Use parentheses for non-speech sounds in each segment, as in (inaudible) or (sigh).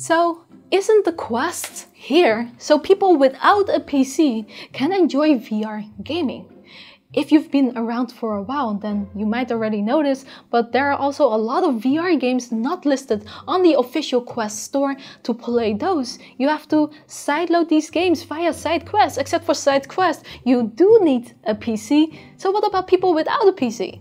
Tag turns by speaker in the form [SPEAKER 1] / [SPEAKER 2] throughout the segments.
[SPEAKER 1] So, isn't the Quest here so people without a PC can enjoy VR gaming? If you've been around for a while, then you might already notice, but there are also a lot of VR games not listed on the official Quest store. To play those, you have to sideload these games via SideQuest. Except for SideQuest, you do need a PC. So what about people without a PC?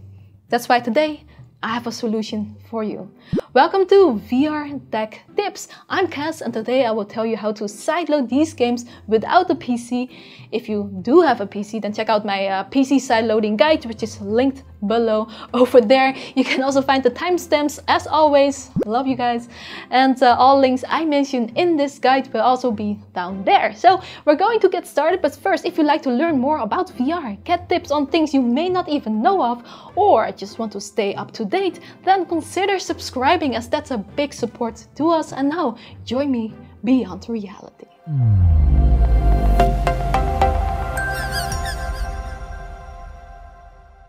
[SPEAKER 1] That's why today I have a solution for you. Welcome to VR Tech Tips. I'm Cas and today I will tell you how to sideload these games without a PC. If you do have a PC, then check out my uh, PC sideloading guide, which is linked below (laughs) over there. You can also find the timestamps as always. Love you guys. And uh, all links I mentioned in this guide will also be down there. So we're going to get started. But first, if you'd like to learn more about VR, get tips on things you may not even know of, or just want to stay up to date, then consider subscribing as that's a big support to us. And now join me beyond reality.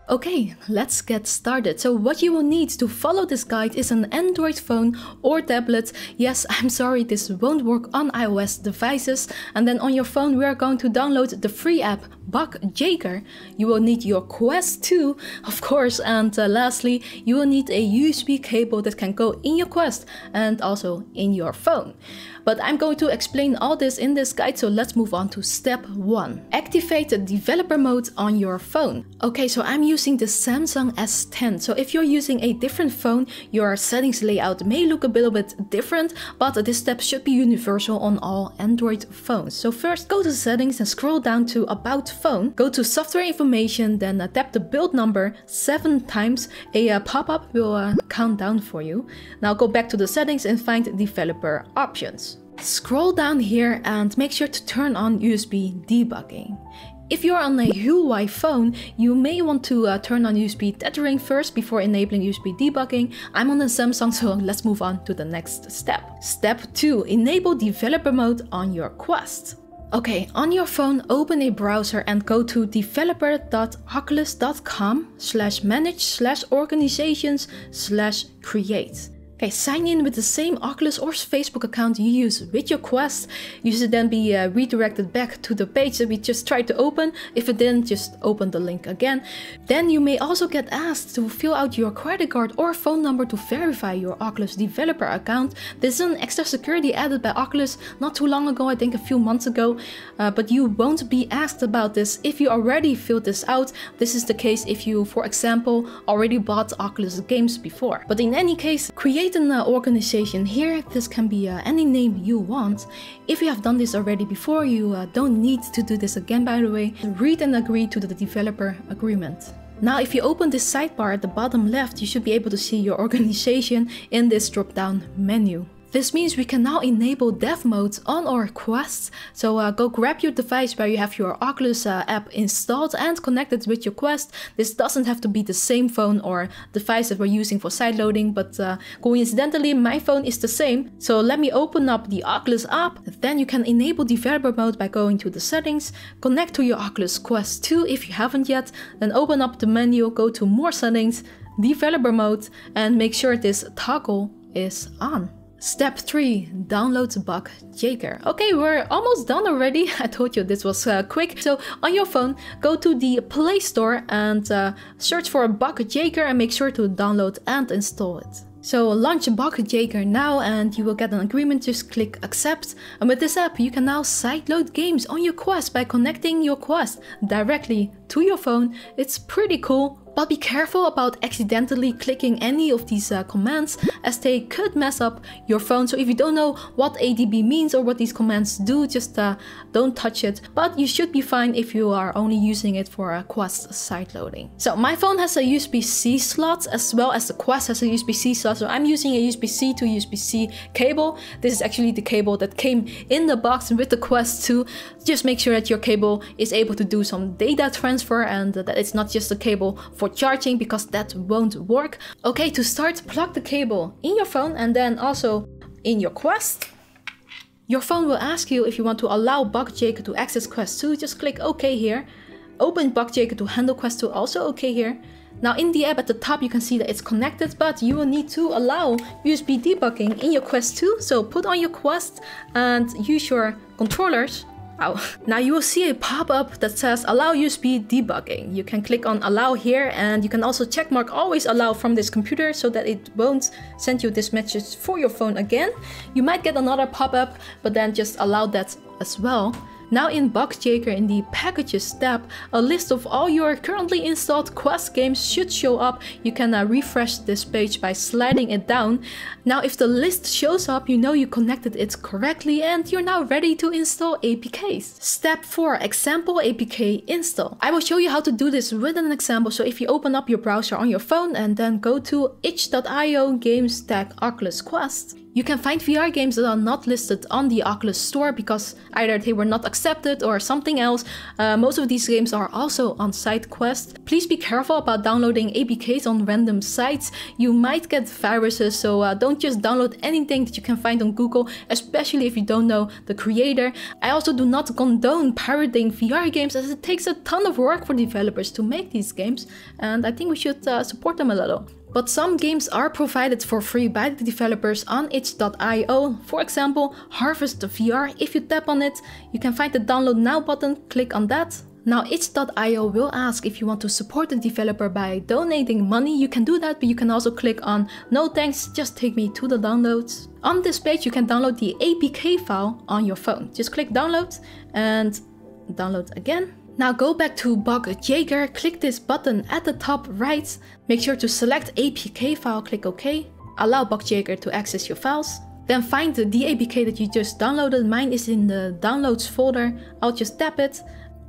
[SPEAKER 1] Okay, let's get started. So what you will need to follow this guide is an Android phone or tablet. Yes, (laughs) I'm sorry, this won't work on iOS devices. And then on your phone, we are going to download the free app Bugjaeger. You will need your Quest 2, of course. And uh, lastly, you will need a USB cable that can go in your Quest and also in your phone. But I'm going to explain all this in this guide, so let's move on to step 1. Activate the developer mode on your phone. Okay, so I'm using the Samsung S10, so if you're using a different phone, your settings layout may look a little bit different, but this step should be universal on all Android phones. So first go to settings and scroll down to about phone, go to software information, then tap the build number seven times, a uh, pop-up will uh, count down for you. Now go back to the settings and find developer options. Scroll down here and make sure to turn on USB debugging. If you're on a Huawei phone, you may want to uh, turn on USB tethering first before enabling USB debugging. I'm on a Samsung, (laughs) so let's move on to the next step. Step 2. Enable developer mode on your Quest. Okay, on your phone, open a browser and go to developer.oculus.com slash manage slash organizations slash create. Okay, sign in with the same Oculus or Facebook account you use with your Quest. You should then be uh, redirected back to the page that we just tried to open. If it didn't, just open the link again. Then you may also get asked to fill out your credit card or phone number to verify your Oculus developer account. This is an extra security added by Oculus not too long ago, I think a few months ago. Uh, but you won't be asked about this if you already filled this out. This is the case if you, for example, already bought Oculus games before. But in any case, create create an uh, organization here. This can be uh, any name you want. If you have done this already before, you uh, don't need to do this again, by the way. Read and agree to the developer agreement. Now, if you open this sidebar at the bottom left, you should be able to see your (laughs) organization in this drop-down menu. This means we can now enable dev mode on our Quests, So uh, go grab your device where you have your Oculus uh, app installed and connected with your Quest. This doesn't have to be the same phone or device that we're using for sideloading, but uh, coincidentally my phone is the same. So let me open up the Oculus app. Then you can enable developer mode by going to the settings, connect to your Oculus Quest 2 if you haven't yet, then open up the menu, go to more settings, developer mode, and make sure this toggle is on. Step 3. Download Bugjaeger. Okay, we're almost done already. (laughs) I told you this was uh, quick. So on your phone, go to the Play Store and uh, search for Bugjaeger and make sure to download and install it. So launch Bugjaeger now and you will get an agreement, just click accept. And with this app you can now sideload games on your Quest by connecting your Quest directly to your phone. It's pretty cool. But be careful about accidentally clicking any of these uh, commands as they could mess up your phone. So if you don't know what ADB means or what these commands do, just uh, don't touch it. But you should be fine if you are only using it for a Quest sideloading. So my phone has a USB-C slot as well as the Quest has a USB-C slot. So I'm using a USB-C to USB-C cable. This is actually the cable that came in the box with the Quest 2. Just make sure that your cable is able to do some data transfer and that it's not just a cable for charging because that won't work. Okay, to start, plug the cable in your phone and then also in your Quest. Your phone will ask you if you want to allow Bugjaeger to access Quest 2, just click OK here. Open Bugjaeger to handle Quest 2, also OK here. Now in the app at the top you can see that it's connected but you will need to allow USB debugging in your Quest 2. So put on your Quest and use your controllers Ow. Now you will see a pop-up that says allow USB debugging. You can click on allow here and you can also checkmark always allow from this computer so that it won't send you this message for your phone again. You might get another pop-up but then just allow that as well. Now in Bugjaeger in the Packages tab, a list of all your currently installed Quest games should show up. You can uh, refresh this page by sliding it down. Now if the list shows up, you know you connected it correctly and you're now ready to install APKs. Step 4. Example APK install. I will show you how to do this with an example. So if you open up your browser on your phone and then go to itch.io games tag Oculus Quest, you can find VR games that are not listed on the Oculus Store because either they were not accepted or something else. Uh, most of these games are also on SideQuest. Please be careful about downloading APKs on random sites. You might get viruses, so uh, don't just download anything that you can find on Google, especially if you don't know the creator. I also do not condone pirating VR games as it takes a ton of work for developers to make these games, and I think we should uh, support them a little. But some games are provided for free by the developers on itch.io. For example, Harvest VR. If you tap on it, you can find the download now button, click on that. Now itch.io will ask if you want to support the developer by donating money. You can do that, but you can also click on no thanks, just take me to the downloads. On this page, you can download the APK file on your phone. Just click download and download again. Now go back to Bugjaeger, click this button at the top right, make sure to select APK file, click OK, allow Bugjaeger to access your files, then find the, APK that you just downloaded, mine is in the downloads folder, I'll just tap it,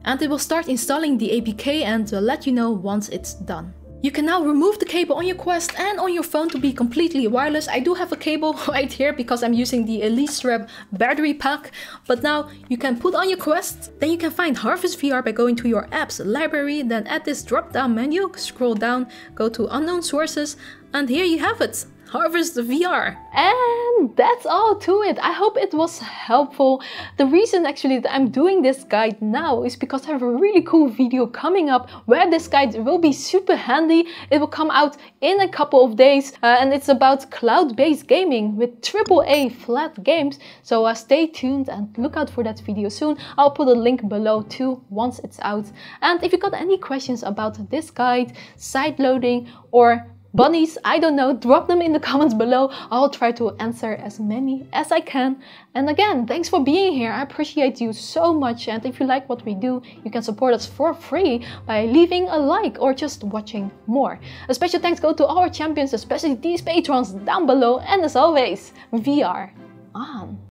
[SPEAKER 1] and it will start installing the APK and will let you know once it's done. You can now remove the cable on your Quest and on your phone to be completely wireless. I do have a cable (laughs) right here because I'm using the Elite Strap battery pack. But now you can put on your Quest. Then you can find Harvest VR by going to your apps library. Then at this drop down menu, scroll down, go to unknown sources. And here you have it. Harvest VR. And that's all to it. I hope it was helpful. The reason actually that I'm doing this guide now is because I have a really cool video coming up where this guide will be super handy. It will come out in a couple of days uh, and it's about cloud-based gaming with AAA flat games. So uh, stay tuned and look out for that video soon. I'll put a link below too once it's out. And if you got any questions about this guide, side loading or bunnies, I don't know, drop them in the (laughs) comments below. I'll try to answer as many as I can. And again, thanks for being here. I appreciate you so much. And if you like what we do, you can support us for free by leaving a like or just watching more. A special thanks go to our champions, especially these patrons down below. And as always, VR on.